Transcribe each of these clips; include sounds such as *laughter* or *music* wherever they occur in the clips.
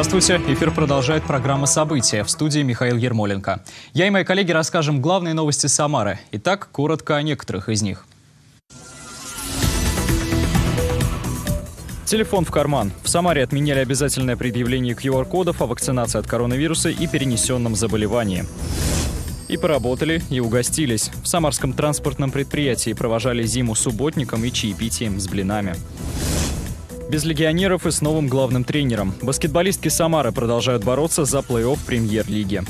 Здравствуйте. Эфир продолжает программа «События» в студии Михаил Ермоленко. Я и мои коллеги расскажем главные новости Самары. Итак, коротко о некоторых из них. Телефон в карман. В Самаре отменяли обязательное предъявление QR-кодов о вакцинации от коронавируса и перенесенном заболевании. И поработали, и угостились. В самарском транспортном предприятии провожали зиму субботником и чаепитием с блинами. Без легионеров и с новым главным тренером. Баскетболистки Самары продолжают бороться за плей-офф премьер-лиги.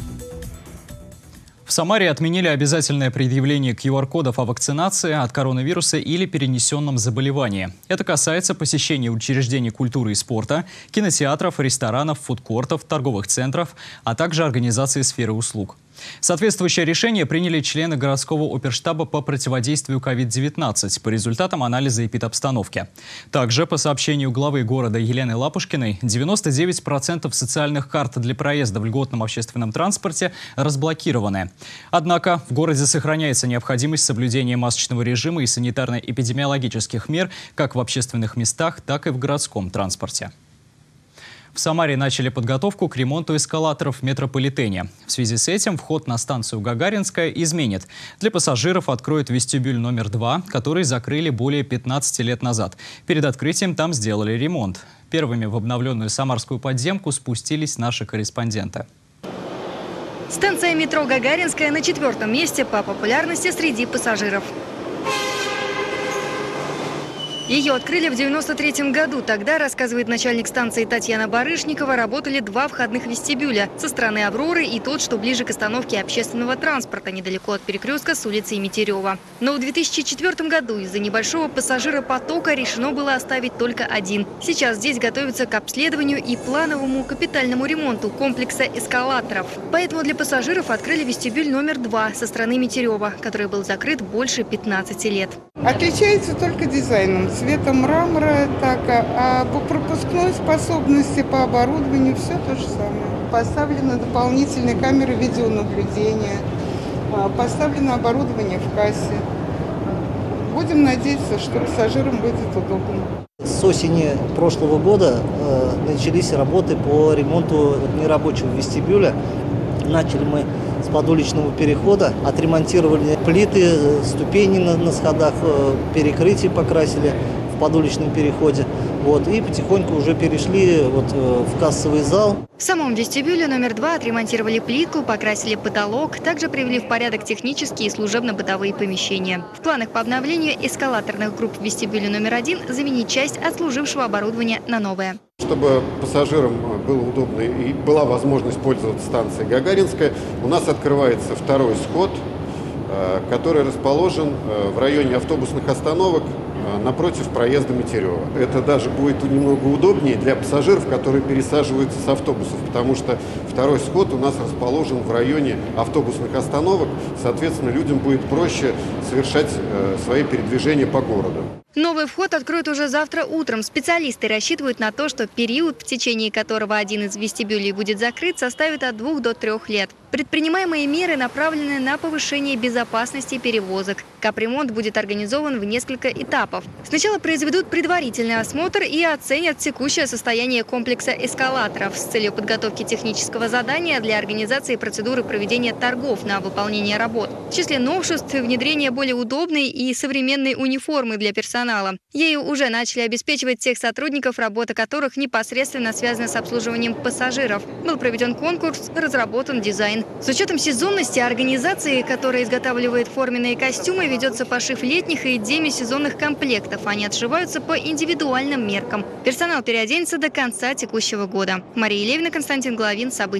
В Самаре отменили обязательное предъявление QR-кодов о вакцинации от коронавируса или перенесенном заболевании. Это касается посещения учреждений культуры и спорта, кинотеатров, ресторанов, фудкортов, торговых центров, а также организации сферы услуг. Соответствующее решение приняли члены городского оперштаба по противодействию COVID-19 по результатам анализа эпидобстановки. Также, по сообщению главы города Елены Лапушкиной, 99% социальных карт для проезда в льготном общественном транспорте разблокированы. Однако в городе сохраняется необходимость соблюдения масочного режима и санитарно-эпидемиологических мер как в общественных местах, так и в городском транспорте. В Самаре начали подготовку к ремонту эскалаторов в метрополитене. В связи с этим вход на станцию Гагаринская изменит. Для пассажиров откроют вестибюль номер два, который закрыли более 15 лет назад. Перед открытием там сделали ремонт. Первыми в обновленную самарскую подземку спустились наши корреспонденты. Станция метро Гагаринская на четвертом месте по популярности среди пассажиров. Ее открыли в 93 году. Тогда, рассказывает начальник станции Татьяна Барышникова, работали два входных вестибюля со стороны Авроры и тот, что ближе к остановке общественного транспорта, недалеко от перекрестка с улицы Митерева. Но в 2004 году из-за небольшого пассажиропотока решено было оставить только один. Сейчас здесь готовятся к обследованию и плановому капитальному ремонту комплекса эскалаторов. Поэтому для пассажиров открыли вестибюль номер два со стороны Митерева, который был закрыт больше 15 лет. Отличается только дизайном цвета мрамора, так, а, а по пропускной способности, по оборудованию все то же самое. Поставлены дополнительные камеры видеонаблюдения, а, поставлено оборудование в кассе. Будем надеяться, что пассажирам будет удобно. С осени прошлого года э, начались работы по ремонту нерабочего вестибюля. Начали мы с подуличного перехода, отремонтировали плиты, э, ступени на, на сходах, э, перекрытие покрасили в подуличном переходе. Вот, и потихоньку уже перешли вот, э, в кассовый зал. В самом вестибюле номер два отремонтировали плитку, покрасили потолок, также привели в порядок технические и служебно-бытовые помещения. В планах по обновлению эскалаторных групп в вестибюле номер один заменить часть отслужившего оборудования на новое. Чтобы пассажирам было удобно и была возможность пользоваться станцией Гагаринская, у нас открывается второй сход, э, который расположен э, в районе автобусных остановок Э, напротив проезда Метерева. Это даже будет немного удобнее для пассажиров, которые пересаживаются с автобусов, потому что второй сход у нас расположен в районе автобусных остановок, соответственно, людям будет проще совершать э, свои передвижения по городу. Новый вход откроют уже завтра утром. Специалисты рассчитывают на то, что период, в течение которого один из вестибюлей будет закрыт, составит от двух до трех лет. Предпринимаемые меры направлены на повышение безопасности перевозок. Капремонт будет организован в несколько этапов. Сначала произведут предварительный осмотр и оценят текущее состояние комплекса эскалаторов с целью подготовки технического задания для организации процедуры проведения торгов на выполнение работ. В числе новшеств внедрение более удобной и современной униформы для персонала. Ею уже начали обеспечивать тех сотрудников, работа которых непосредственно связана с обслуживанием пассажиров. Был проведен конкурс, разработан дизайн. С учетом сезонности организации, которая изготавливает форменные костюмы, ведется пошив летних и демисезонных комплектов. Они отшиваются по индивидуальным меркам. Персонал переоденется до конца текущего года. Мария Левина, Константин Головин. События.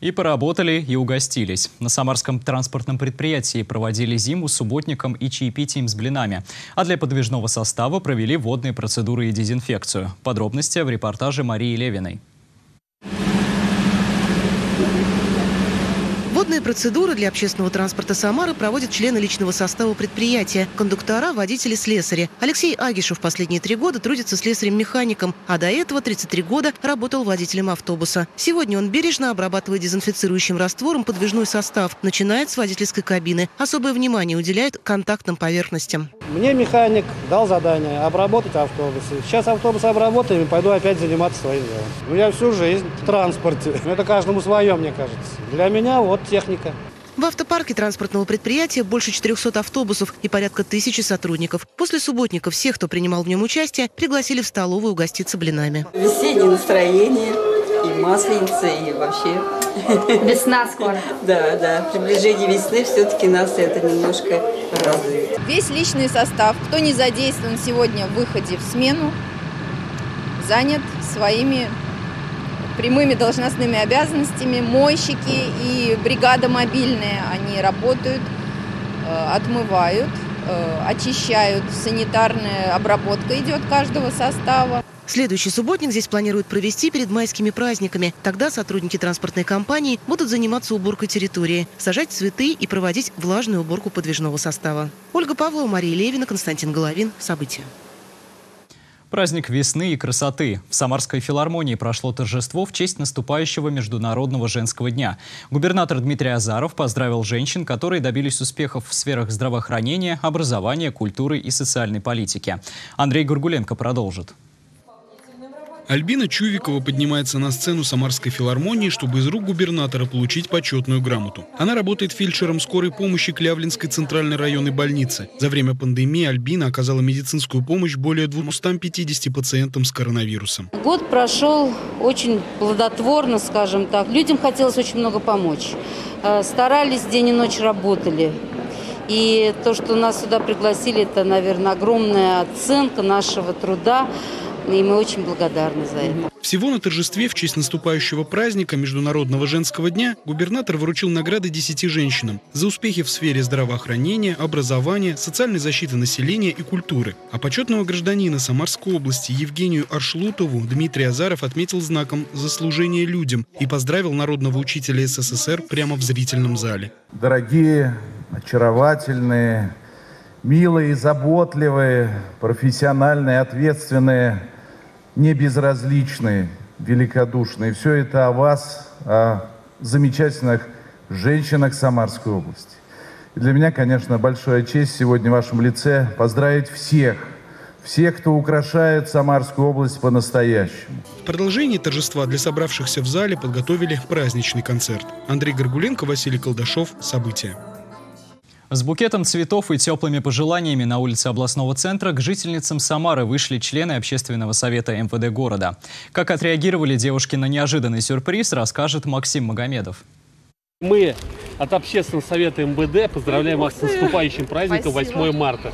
И поработали, и угостились. На Самарском транспортном предприятии проводили зиму субботником и чаепитием с блинами. А для подвижного состава провели водные процедуры и дезинфекцию. Подробности в репортаже Марии Левиной. Водные процедуры для общественного транспорта Самары проводят члены личного состава предприятия, кондуктора, водители, слесари. Алексей Агишев последние три года трудится слесарем-механиком, а до этого 33 года работал водителем автобуса. Сегодня он бережно обрабатывает дезинфицирующим раствором подвижной состав, начинает с водительской кабины. Особое внимание уделяет контактным поверхностям. Мне механик дал задание обработать автобусы. Сейчас автобусы обработаем и пойду опять заниматься своим делом. Ну, я всю жизнь в транспорте. *laughs* Это каждому свое, мне кажется. Для меня вот техника. В автопарке транспортного предприятия больше 400 автобусов и порядка тысячи сотрудников. После субботников всех, кто принимал в нем участие, пригласили в столовую угоститься блинами. Весеннее настроение, и масленица, и вообще... Весна скоро. *laughs* Да, да. Приближение весны все-таки нас это немножко радует. Весь личный состав, кто не задействован сегодня в выходе в смену, занят своими прямыми должностными обязанностями. Мойщики и бригада мобильная, они работают, э, отмывают, э, очищают, санитарная обработка идет каждого состава. Следующий субботник здесь планируют провести перед майскими праздниками. Тогда сотрудники транспортной компании будут заниматься уборкой территории, сажать цветы и проводить влажную уборку подвижного состава. Ольга Павлова, Мария Левина, Константин Головин. События. Праздник весны и красоты. В Самарской филармонии прошло торжество в честь наступающего Международного женского дня. Губернатор Дмитрий Азаров поздравил женщин, которые добились успехов в сферах здравоохранения, образования, культуры и социальной политики. Андрей Гургуленко продолжит. Альбина Чувикова поднимается на сцену Самарской филармонии, чтобы из рук губернатора получить почетную грамоту. Она работает фельдшером скорой помощи Клявлинской центральной районной больницы. За время пандемии Альбина оказала медицинскую помощь более 250 пациентам с коронавирусом. Год прошел очень плодотворно, скажем так. Людям хотелось очень много помочь. Э, старались, день и ночь работали. И то, что нас сюда пригласили, это, наверное, огромная оценка нашего труда. И мы очень благодарны за это. Всего на торжестве в честь наступающего праздника Международного женского дня губернатор вручил награды 10 женщинам за успехи в сфере здравоохранения, образования, социальной защиты населения и культуры. А почетного гражданина Самарской области Евгению Аршлутову Дмитрий Азаров отметил знаком «За служение людям» и поздравил народного учителя СССР прямо в зрительном зале. Дорогие, очаровательные, милые, заботливые, профессиональные, ответственные – не безразличные, великодушные. Все это о вас, о замечательных женщинах Самарской области. И для меня, конечно, большая честь сегодня в вашем лице поздравить всех, всех, кто украшает Самарскую область по-настоящему. В продолжении торжества для собравшихся в зале подготовили праздничный концерт. Андрей Горгуленко, Василий Колдашов. События. С букетом цветов и теплыми пожеланиями на улице областного центра к жительницам Самары вышли члены общественного совета МВД города. Как отреагировали девушки на неожиданный сюрприз, расскажет Максим Магомедов. Мы от общественного совета МВД поздравляем вас с наступающим праздником Спасибо. 8 марта.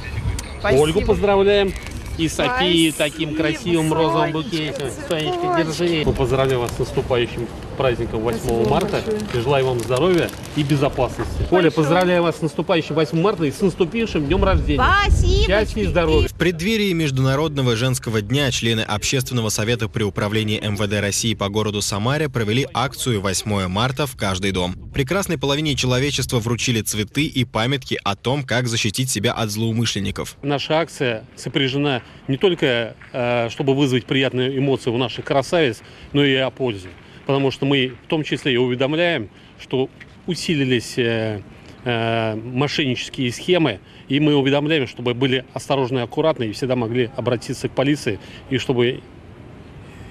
Спасибо. Ольгу поздравляем и Софии таким красивым розовым букетом. Сонечка, держи. Мы поздравляем вас с наступающим праздником 8 Спасибо марта. Большое. И желаю вам здоровья и безопасности. Большое. Коля, поздравляю вас с наступающим 8 марта и с наступившим днем рождения. Спасибо. Счастья и здоровья. В преддверии Международного женского дня члены Общественного совета при управлении МВД России по городу Самаре провели акцию 8 марта в каждый дом. Прекрасной половине человечества вручили цветы и памятки о том, как защитить себя от злоумышленников. Наша акция сопряжена не только, э, чтобы вызвать приятные эмоции у наших красавиц, но и о пользе потому что мы в том числе и уведомляем, что усилились э, э, мошеннические схемы, и мы уведомляем, чтобы были осторожны и аккуратны, и всегда могли обратиться к полиции, и чтобы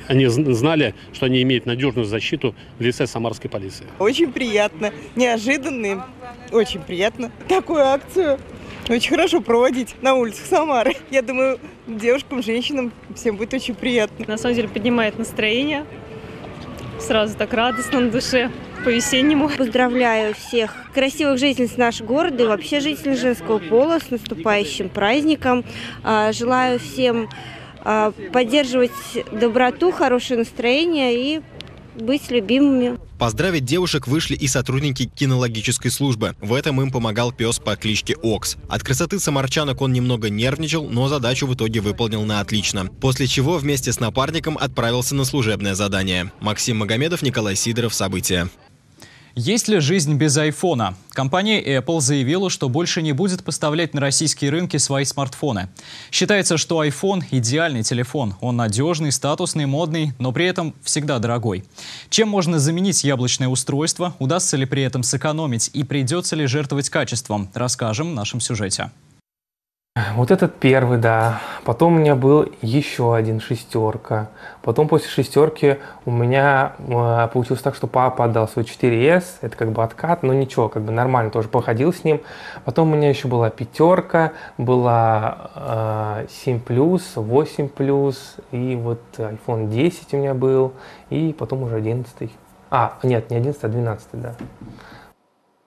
они знали, что они имеют надежную защиту в лице самарской полиции. Очень приятно, неожиданно, очень приятно. Такую акцию очень хорошо проводить на улицах Самары. Я думаю, девушкам, женщинам всем будет очень приятно. На самом деле поднимает настроение, Сразу так радостно на душе по-весеннему. Поздравляю всех красивых жительниц нашего города и вообще жителей женского пола с наступающим праздником. А, желаю всем а, поддерживать доброту, хорошее настроение и быть любимыми. Поздравить девушек вышли и сотрудники кинологической службы. В этом им помогал пес по кличке Окс. От красоты самарчанок он немного нервничал, но задачу в итоге выполнил на отлично. После чего вместе с напарником отправился на служебное задание. Максим Магомедов, Николай Сидоров. События. Есть ли жизнь без айфона? Компания Apple заявила, что больше не будет поставлять на российские рынки свои смартфоны. Считается, что iPhone – идеальный телефон. Он надежный, статусный, модный, но при этом всегда дорогой. Чем можно заменить яблочное устройство? Удастся ли при этом сэкономить? И придется ли жертвовать качеством? Расскажем в нашем сюжете. Вот этот первый, да. Потом у меня был еще один шестерка. Потом после шестерки у меня э, получилось так, что папа отдал свой 4S. Это как бы откат, но ничего, как бы нормально тоже походил с ним. Потом у меня еще была пятерка, была э, 7 плюс, 8 плюс, и вот iPhone 10 у меня был, и потом уже 11. А, нет, не 11, а 12, да.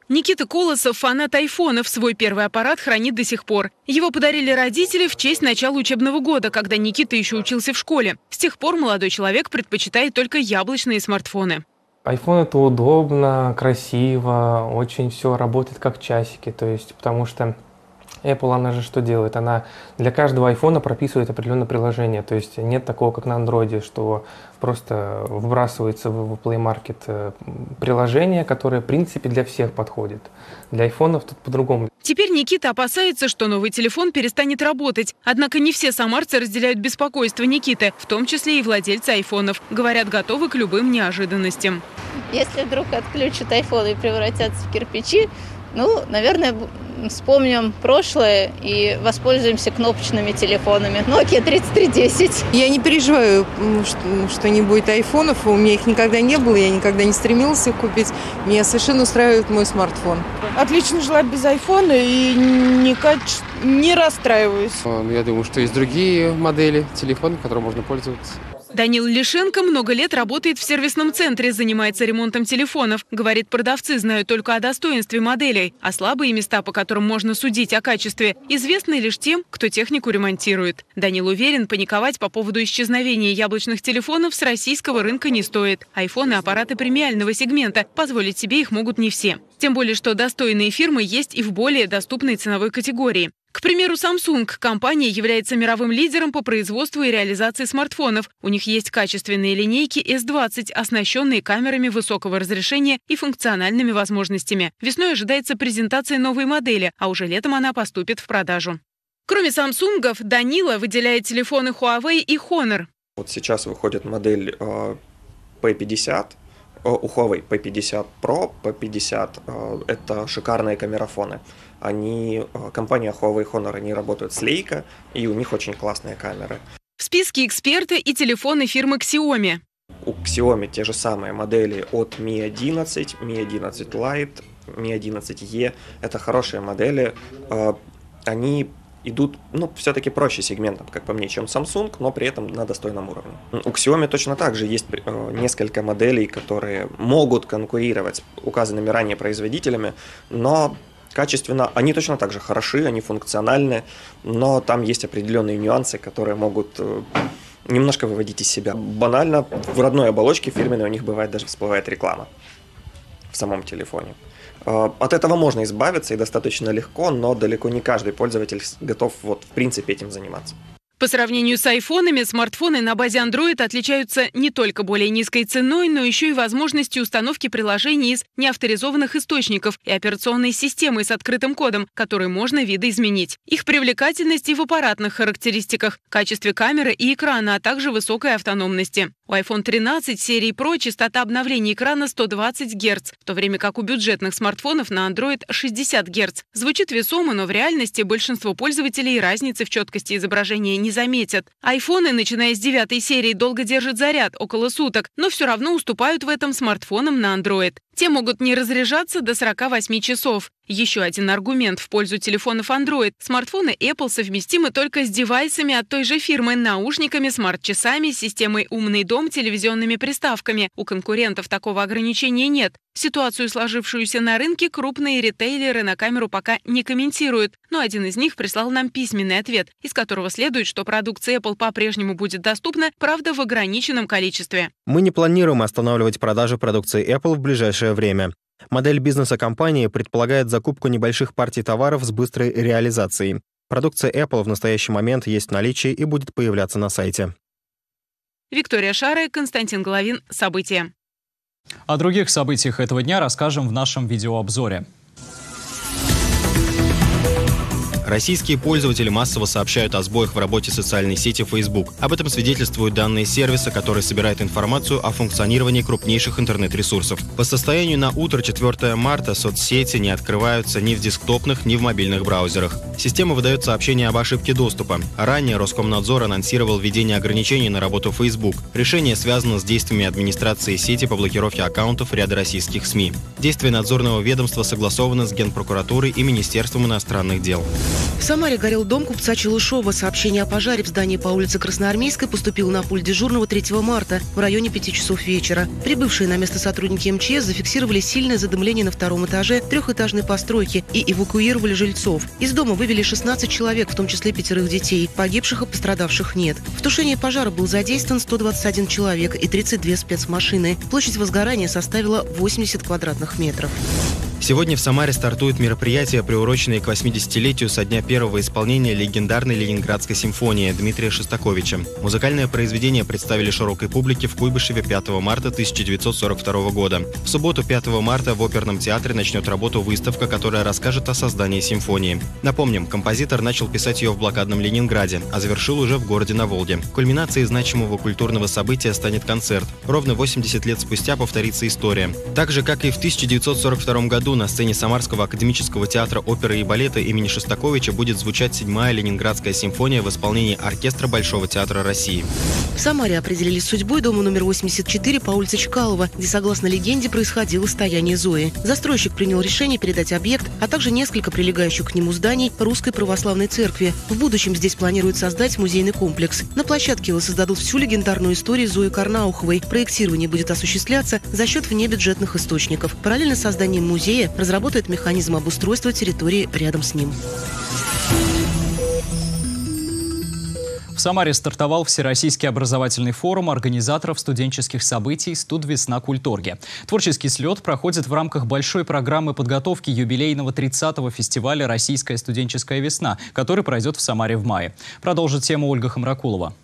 Никита Колосов, фанат айфонов, свой первый аппарат хранит до сих пор. Его подарили родители в честь начала учебного года, когда Никита еще учился в школе. С тех пор молодой человек предпочитает только яблочные смартфоны. iPhone это удобно, красиво, очень все работает как часики, то есть потому что Apple, она же что делает? Она для каждого iPhone прописывает определенное приложение. То есть нет такого, как на Android, что просто вбрасывается в Play Market э, приложение, которое, в принципе, для всех подходит. Для айфонов тут по-другому. Теперь Никита опасается, что новый телефон перестанет работать. Однако не все самарцы разделяют беспокойство Никиты, в том числе и владельцы айфонов. Говорят, готовы к любым неожиданностям. Если вдруг отключат айфоны и превратятся в кирпичи, ну, наверное, вспомним прошлое и воспользуемся кнопочными телефонами. Nokia 3310. Я не переживаю, что не будет айфонов. У меня их никогда не было, я никогда не стремился купить. Меня совершенно устраивает мой смартфон. Отлично жила без айфона и не, каче... не расстраиваюсь. Я думаю, что есть другие модели телефонов, которым можно пользоваться. Данил Лишенко много лет работает в сервисном центре, занимается ремонтом телефонов. Говорит, продавцы знают только о достоинстве моделей, а слабые места, по которым можно судить о качестве, известны лишь тем, кто технику ремонтирует. Данил уверен, паниковать по поводу исчезновения яблочных телефонов с российского рынка не стоит. Айфоны – аппараты премиального сегмента, позволить себе их могут не все. Тем более, что достойные фирмы есть и в более доступной ценовой категории. К примеру, Samsung. Компания является мировым лидером по производству и реализации смартфонов. У них есть качественные линейки S20, оснащенные камерами высокого разрешения и функциональными возможностями. Весной ожидается презентация новой модели, а уже летом она поступит в продажу. Кроме Samsung, Данила выделяет телефоны Huawei и Honor. Вот сейчас выходит модель э, P50, у Huawei P50 Pro, P50 э, это шикарные камерафоны. Они, э, компания Huawei Honor, они работают с Leica, и у них очень классные камеры. В списке эксперты и телефоны фирмы Xiaomi. У Xiaomi те же самые модели от Mi 11, Mi 11 Lite, Mi 11E. Это хорошие модели. Э, они идут, ну, все-таки проще сегментом, как по мне, чем Samsung, но при этом на достойном уровне. У Xiaomi точно так же есть э, несколько моделей, которые могут конкурировать с указанными ранее производителями, но качественно, они точно так же хороши, они функциональны, но там есть определенные нюансы, которые могут э, немножко выводить из себя. Банально, в родной оболочке фирменной у них бывает даже всплывает реклама в самом телефоне. Э, от этого можно избавиться и достаточно легко, но далеко не каждый пользователь готов вот в принципе этим заниматься. По сравнению с айфонами, смартфоны на базе Android отличаются не только более низкой ценой, но еще и возможностью установки приложений из неавторизованных источников и операционной системой с открытым кодом, который можно видоизменить. Их привлекательность и в аппаратных характеристиках, качестве камеры и экрана, а также высокой автономности. У iPhone 13 серии Pro частота обновления экрана 120 Гц, в то время как у бюджетных смартфонов на Android 60 Гц. Звучит весомо, но в реальности большинство пользователей разницы в четкости изображения не заметят. Айфоны, начиная с девятой серии, долго держат заряд, около суток, но все равно уступают в этом смартфонам на Android. Те могут не разряжаться до 48 часов. Еще один аргумент в пользу телефонов Android. Смартфоны Apple совместимы только с девайсами от той же фирмы, наушниками, смарт-часами, системой «Умный дом», телевизионными приставками. У конкурентов такого ограничения нет. Ситуацию, сложившуюся на рынке, крупные ритейлеры на камеру пока не комментируют. Но один из них прислал нам письменный ответ, из которого следует, что продукция Apple по-прежнему будет доступна, правда, в ограниченном количестве. Мы не планируем останавливать продажи продукции Apple в ближайшее время. Модель бизнеса компании предполагает закупку небольших партий товаров с быстрой реализацией. Продукция Apple в настоящий момент есть в наличии и будет появляться на сайте. Виктория Шара, Константин Головин. События. О других событиях этого дня расскажем в нашем видеообзоре. Российские пользователи массово сообщают о сбоях в работе социальной сети Facebook. Об этом свидетельствуют данные сервиса, который собирает информацию о функционировании крупнейших интернет-ресурсов. По состоянию на утро 4 марта соцсети не открываются ни в десктопных, ни в мобильных браузерах. Система выдает сообщение об ошибке доступа. Ранее Роскомнадзор анонсировал введение ограничений на работу Facebook. Решение связано с действиями администрации сети по блокировке аккаунтов ряда российских СМИ. Действия надзорного ведомства согласованы с Генпрокуратурой и Министерством иностранных дел. В Самаре горел дом купца Челышова. Сообщение о пожаре в здании по улице Красноармейской поступило на пульт дежурного 3 марта в районе 5 часов вечера. Прибывшие на место сотрудники МЧС зафиксировали сильное задымление на втором этаже трехэтажной постройки и эвакуировали жильцов. Из дома вывели 16 человек, в том числе пятерых детей. Погибших и пострадавших нет. В тушении пожара был задействован 121 человек и 32 спецмашины. Площадь возгорания составила 80 квадратных метров. Сегодня в Самаре стартует мероприятие, приуроченное к 80-летию со дня первого исполнения легендарной Ленинградской симфонии Дмитрия Шостаковича. Музыкальное произведение представили широкой публике в Куйбышеве 5 марта 1942 года. В субботу 5 марта в оперном театре начнет работу выставка, которая расскажет о создании симфонии. Напомним, композитор начал писать ее в блокадном Ленинграде, а завершил уже в городе на Волге. Кульминацией значимого культурного события станет концерт. Ровно 80 лет спустя повторится история. Так же, как и в 1942 году на сцене Самарского академического театра оперы и балета имени Шостаковича будет звучать седьмая Ленинградская симфония в исполнении оркестра Большого театра России. В Самаре определили судьбой дома номер 84 по улице Чкалова, где, согласно легенде, происходило стояние Зои. Застройщик принял решение передать объект, а также несколько прилегающих к нему зданий Русской Православной Церкви. В будущем здесь планируют создать музейный комплекс. На площадке воссоздадут всю легендарную историю Зои Карнауховой. Проектирование будет осуществляться за счет внебюджетных источников. Параллельно созданием музея разработает механизм обустройства территории рядом с ним. В Самаре стартовал Всероссийский образовательный форум организаторов студенческих событий «Студ Весна Культорге». Творческий слет проходит в рамках большой программы подготовки юбилейного 30-го фестиваля «Российская студенческая весна», который пройдет в Самаре в мае. Продолжит тему Ольга Хамракулова.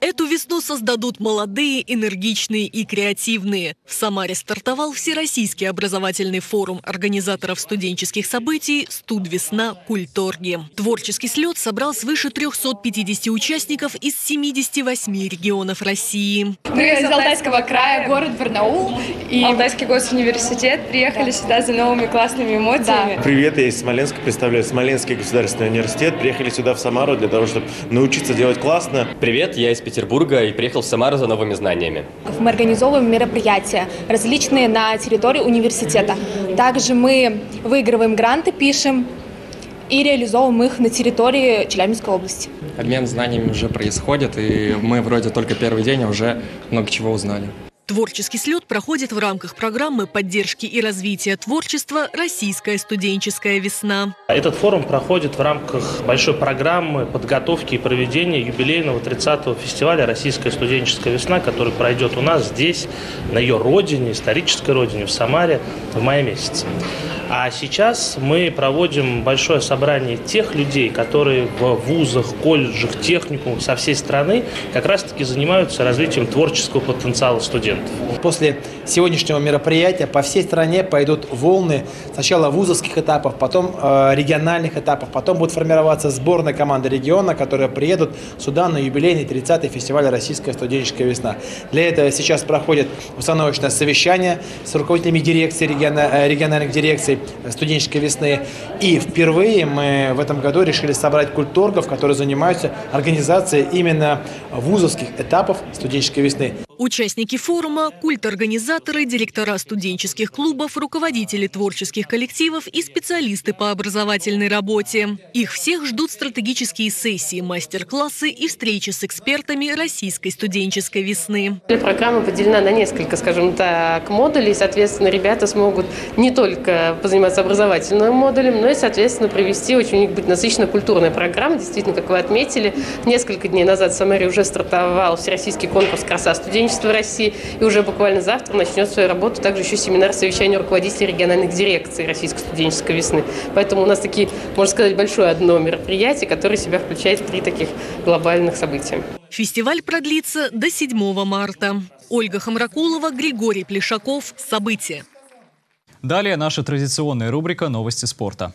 Эту весну создадут молодые, энергичные и креативные. В Самаре стартовал Всероссийский образовательный форум организаторов студенческих событий «Студвесна. Культорги». Творческий слет собрал свыше 350 участников из 78 регионов России. Мы из Алтайского края, город Барнаул. И Алтайский госуниверситет приехали сюда за новыми классными эмоциями. Да. Привет, я из Смоленска, представляю Смоленский государственный университет. Приехали сюда в Самару для того, чтобы научиться делать классно. Привет, я из Петербурга и приехал в Самару за новыми знаниями. Мы организовываем мероприятия различные на территории университета. Также мы выигрываем гранты, пишем и реализовываем их на территории Челябинской области. Обмен знаниями уже происходит, и мы вроде только первый день, а уже много чего узнали. Творческий слет проходит в рамках программы поддержки и развития творчества «Российская студенческая весна». Этот форум проходит в рамках большой программы подготовки и проведения юбилейного 30-го фестиваля «Российская студенческая весна», который пройдет у нас здесь, на ее родине, исторической родине, в Самаре в мае месяце. А сейчас мы проводим большое собрание тех людей, которые в вузах, колледжах, техникумах со всей страны как раз-таки занимаются развитием творческого потенциала студентов. После сегодняшнего мероприятия по всей стране пойдут волны сначала вузовских этапов, потом э, региональных этапов, потом будет формироваться сборная команда региона, которые приедут сюда на юбилейный 30-й фестиваль «Российская студенческая весна». Для этого сейчас проходит установочное совещание с руководителями дирекции, региона, региональных дирекций студенческой весны. И впервые мы в этом году решили собрать культургов, которые занимаются организацией именно вузовских этапов студенческой весны. Участники форума – культ-организаторы, директора студенческих клубов, руководители творческих коллективов и специалисты по образовательной работе. Их всех ждут стратегические сессии, мастер-классы и встречи с экспертами российской студенческой весны. Программа поделена на несколько, скажем так, модулей. Соответственно, ребята смогут не только позаниматься образовательным модулем, но и, соответственно, провести очень у них будет насыщенная культурная программа. Действительно, как вы отметили, несколько дней назад в Самаре уже стартовал всероссийский конкурс «Краса студенчества» студенчества России. И уже буквально завтра начнет свою работу также еще семинар совещания руководителей региональных дирекций Российской студенческой весны. Поэтому у нас такие, можно сказать, большое одно мероприятие, которое в себя включает три таких глобальных события. Фестиваль продлится до 7 марта. Ольга Хамракулова, Григорий Плешаков. События. Далее наша традиционная рубрика «Новости спорта».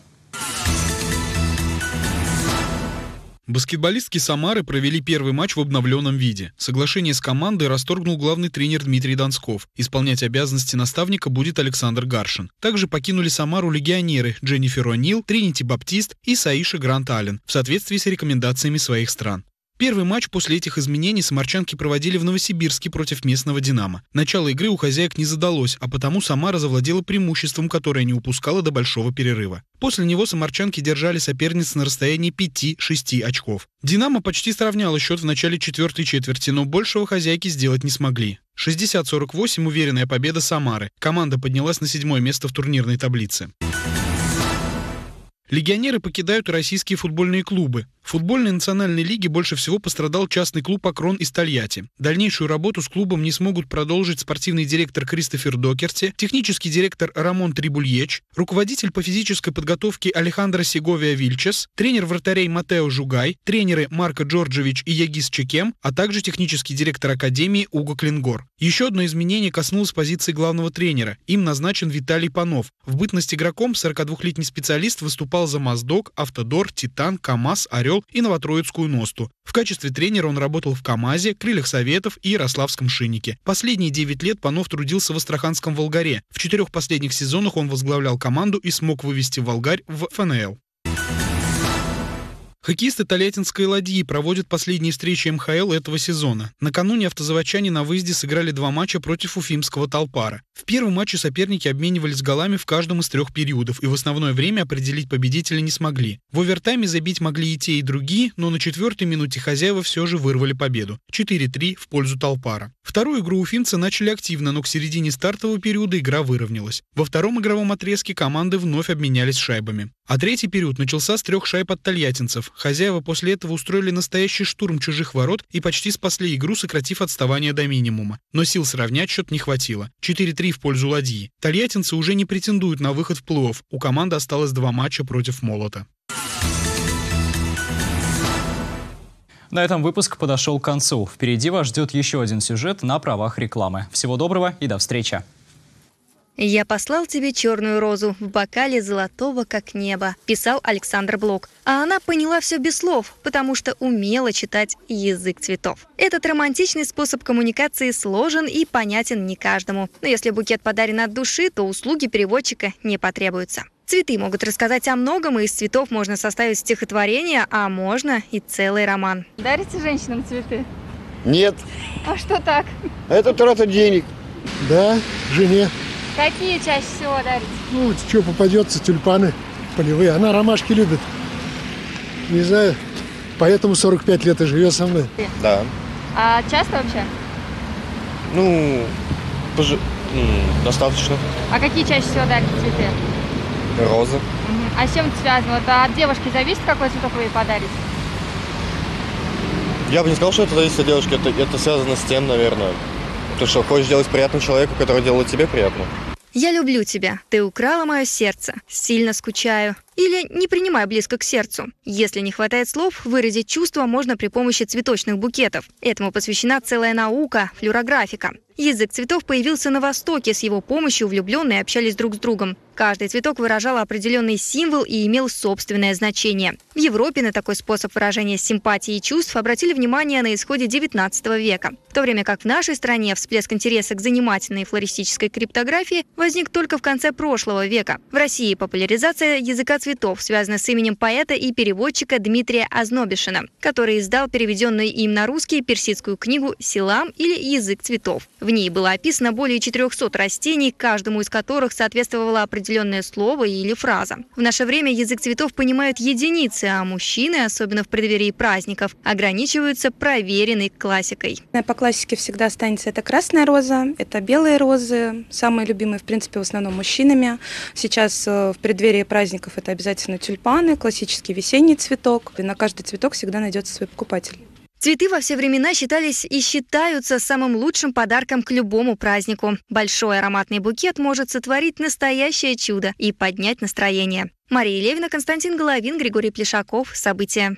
Баскетболистки Самары провели первый матч в обновленном виде. Соглашение с командой расторгнул главный тренер Дмитрий Донсков. Исполнять обязанности наставника будет Александр Гаршин. Также покинули Самару легионеры Дженнифер О'Нил, Тринити Баптист и Саиша Грант Аллен в соответствии с рекомендациями своих стран. Первый матч после этих изменений самарчанки проводили в Новосибирске против местного «Динамо». Начало игры у хозяек не задалось, а потому Самара завладела преимуществом, которое не упускала до большого перерыва. После него самарчанки держали соперниц на расстоянии 5-6 очков. «Динамо» почти сравняла счет в начале четвертой четверти, но большего хозяйки сделать не смогли. 60-48 уверенная победа Самары. Команда поднялась на седьмое место в турнирной таблице. Легионеры покидают российские футбольные клубы. В футбольной национальной лиге больше всего пострадал частный клуб «Акрон» из Тольятти. Дальнейшую работу с клубом не смогут продолжить спортивный директор Кристофер Докерти, технический директор Рамон Трибульеч, руководитель по физической подготовке Алехандро Сеговия Вильчес, тренер вратарей Матео Жугай, тренеры Марко Джорджевич и Ягис Чекем, а также технический директор Академии Уго Клингор. Еще одно изменение коснулось позиции главного тренера. Им назначен Виталий Панов. В бытность игроком 42-летний специалист выступал за Моздок, Автодор, Титан, КАМАЗ, «Орел» и Новотроицкую «Носту». В качестве тренера он работал в КАМАЗе, Крыльях Советов и Ярославском «Шиннике». Последние 9 лет Панов трудился в Астраханском «Волгаре». В четырех последних сезонах он возглавлял команду и смог вывести «Волгарь» в ФНЛ. Хоккеисты Тольяттинской ладьи проводят последние встречи МХЛ этого сезона. Накануне автозаводчане на выезде сыграли два матча против уфимского Толпара. В первом матче соперники обменивались голами в каждом из трех периодов и в основное время определить победителя не смогли. В овертайме забить могли и те, и другие, но на четвертой минуте хозяева все же вырвали победу. 4-3 в пользу Толпара. Вторую игру уфимцы начали активно, но к середине стартового периода игра выровнялась. Во втором игровом отрезке команды вновь обменялись шайбами. А третий период начался с трех шайб от тольяттинцев. Хозяева после этого устроили настоящий штурм чужих ворот и почти спасли игру, сократив отставание до минимума. Но сил сравнять счет не хватило. 4-3 в пользу ладьи. Тольяттинцы уже не претендуют на выход в плей-офф. У команды осталось два матча против Молота. На этом выпуск подошел к концу. Впереди вас ждет еще один сюжет на правах рекламы. Всего доброго и до встречи. «Я послал тебе черную розу в бокале золотого, как небо», – писал Александр Блок. А она поняла все без слов, потому что умела читать язык цветов. Этот романтичный способ коммуникации сложен и понятен не каждому. Но если букет подарен от души, то услуги переводчика не потребуются. Цветы могут рассказать о многом, и из цветов можно составить стихотворение, а можно и целый роман. Дарите женщинам цветы? Нет. А что так? Это трата денег. Да, жене. Какие чаще всего дарите? Ну, что попадется, тюльпаны полевые. Она ромашки любит. Не знаю, поэтому 45 лет и живет со мной. Да. А часто вообще? Ну, пож... достаточно. А какие чаще всего дарите цветы? Розы. Угу. А с чем это связано? Вот от девушки зависит, какой цветок вы ей подарите? Я бы не сказал, что это зависит от девушки. Это, это связано с тем, наверное. Ты что, хочешь сделать приятным человеку, который делает тебе приятно? Я люблю тебя. Ты украла мое сердце. Сильно скучаю. Или не принимай близко к сердцу. Если не хватает слов, выразить чувства можно при помощи цветочных букетов. Этому посвящена целая наука – флюорографика. Язык цветов появился на Востоке, с его помощью влюбленные общались друг с другом. Каждый цветок выражал определенный символ и имел собственное значение. В Европе на такой способ выражения симпатии и чувств обратили внимание на исходе XIX века. В то время как в нашей стране всплеск интереса к занимательной флористической криптографии возник только в конце прошлого века. В России популяризация языка цветов связана с именем поэта и переводчика Дмитрия Ознобишина, который издал переведенную им на русский персидскую книгу «Силам» или «Язык цветов». В ней было описано более 400 растений, каждому из которых соответствовало определенное слово или фраза. В наше время язык цветов понимают единицы, а мужчины, особенно в преддверии праздников, ограничиваются проверенной классикой. По классике всегда останется это красная роза, это белые розы, самые любимые, в принципе, в основном мужчинами. Сейчас э, в преддверии праздников обязательно тюльпаны, классический весенний цветок. И на каждый цветок всегда найдется свой покупатель. Цветы во все времена считались и считаются самым лучшим подарком к любому празднику. Большой ароматный букет может сотворить настоящее чудо и поднять настроение. Мария Левина, Константин Головин, Григорий Плешаков. События.